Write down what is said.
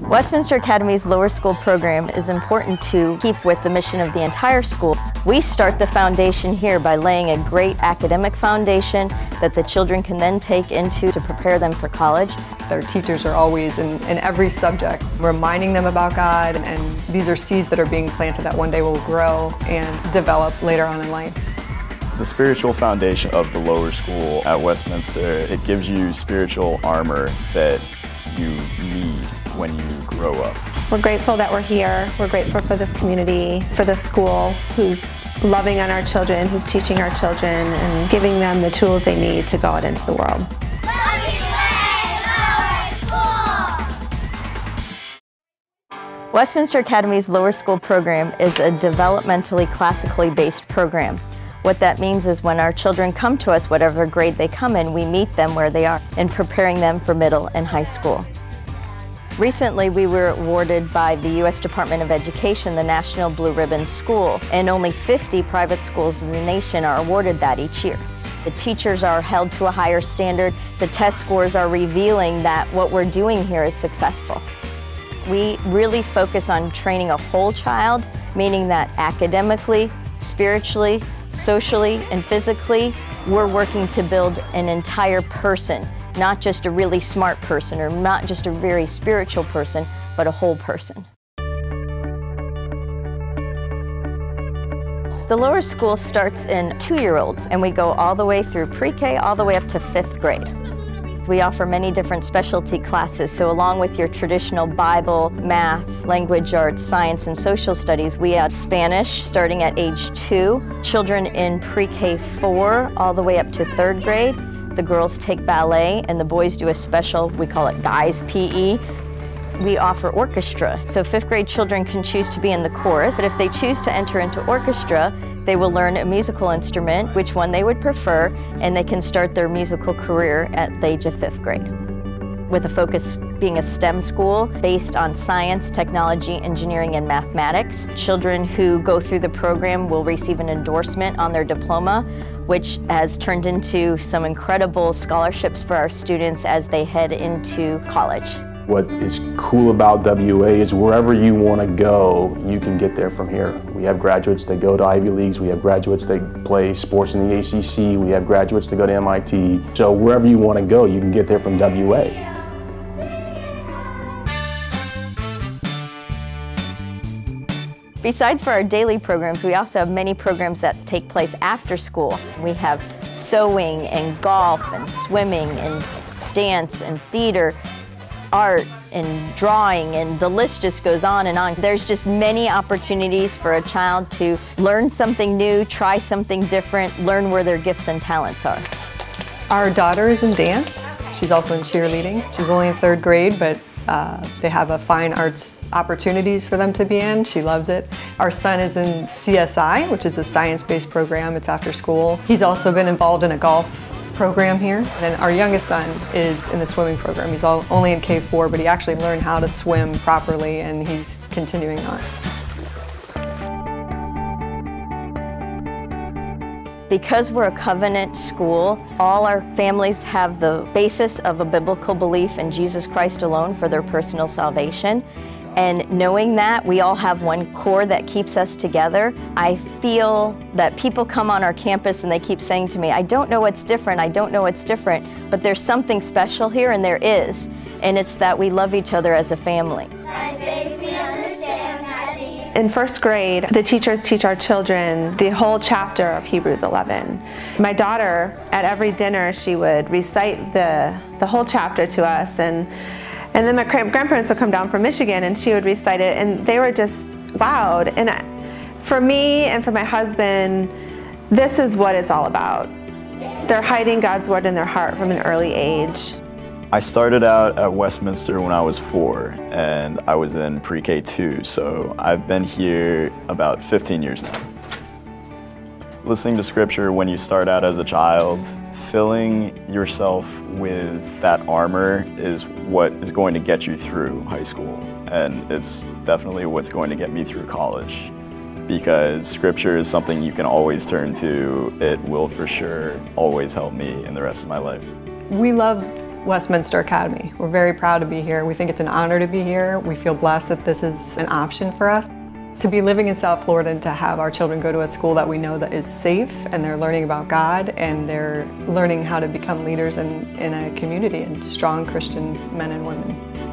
Westminster Academy's lower school program is important to keep with the mission of the entire school. We start the foundation here by laying a great academic foundation that the children can then take into to prepare them for college. Their teachers are always in, in every subject reminding them about God and these are seeds that are being planted that one day will grow and develop later on in life. The spiritual foundation of the lower school at Westminster, it gives you spiritual armor that you need when you grow up. We're grateful that we're here. We're grateful for this community, for this school who's loving on our children, who's teaching our children, and giving them the tools they need to go out into the world. Westminster Academy's lower school program is a developmentally classically based program. What that means is when our children come to us, whatever grade they come in, we meet them where they are and preparing them for middle and high school. Recently, we were awarded by the U.S. Department of Education the National Blue Ribbon School, and only 50 private schools in the nation are awarded that each year. The teachers are held to a higher standard. The test scores are revealing that what we're doing here is successful. We really focus on training a whole child, meaning that academically, spiritually, socially, and physically, we're working to build an entire person not just a really smart person or not just a very spiritual person, but a whole person. The lower school starts in two-year-olds and we go all the way through pre-K all the way up to fifth grade. We offer many different specialty classes, so along with your traditional Bible, math, language arts, science, and social studies, we add Spanish starting at age two, children in pre-K four all the way up to third grade, the girls take ballet and the boys do a special, we call it guys PE. We offer orchestra, so fifth grade children can choose to be in the chorus, but if they choose to enter into orchestra, they will learn a musical instrument, which one they would prefer, and they can start their musical career at the age of fifth grade. With a focus being a STEM school based on science, technology, engineering, and mathematics. Children who go through the program will receive an endorsement on their diploma which has turned into some incredible scholarships for our students as they head into college. What is cool about WA is wherever you want to go, you can get there from here. We have graduates that go to Ivy Leagues, we have graduates that play sports in the ACC, we have graduates that go to MIT. So wherever you want to go, you can get there from WA. Besides for our daily programs, we also have many programs that take place after school. We have sewing and golf and swimming and dance and theater, art and drawing and the list just goes on and on. There's just many opportunities for a child to learn something new, try something different, learn where their gifts and talents are. Our daughter is in dance. She's also in cheerleading. She's only in third grade, but uh, they have a fine arts opportunities for them to be in. She loves it. Our son is in CSI, which is a science-based program. It's after school. He's also been involved in a golf program here. And our youngest son is in the swimming program. He's all, only in K4, but he actually learned how to swim properly and he's continuing on. Because we're a covenant school, all our families have the basis of a biblical belief in Jesus Christ alone for their personal salvation. And knowing that we all have one core that keeps us together, I feel that people come on our campus and they keep saying to me, I don't know what's different, I don't know what's different, but there's something special here and there is. And it's that we love each other as a family. In first grade, the teachers teach our children the whole chapter of Hebrews 11. My daughter, at every dinner, she would recite the, the whole chapter to us. And, and then my grandparents would come down from Michigan and she would recite it. And they were just wowed. And for me and for my husband, this is what it's all about. They're hiding God's word in their heart from an early age. I started out at Westminster when I was four and I was in pre-K 2, so I've been here about 15 years now. Listening to scripture when you start out as a child, filling yourself with that armor is what is going to get you through high school and it's definitely what's going to get me through college because scripture is something you can always turn to. It will for sure always help me in the rest of my life. We love Westminster Academy. We're very proud to be here. We think it's an honor to be here. We feel blessed that this is an option for us. To be living in South Florida and to have our children go to a school that we know that is safe and they're learning about God and they're learning how to become leaders in, in a community and strong Christian men and women.